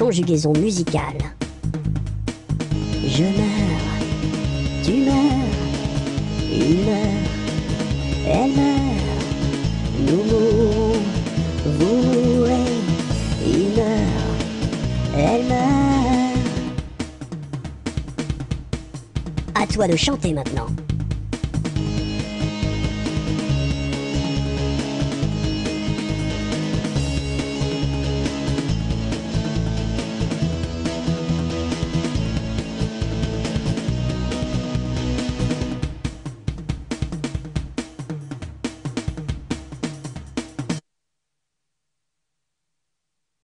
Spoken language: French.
conjugaison musicale. Je meurs, tu meurs, il meurt, elle meurt, nous mourrons, vous mourrez, il meurt, elle meurt. À toi de chanter maintenant.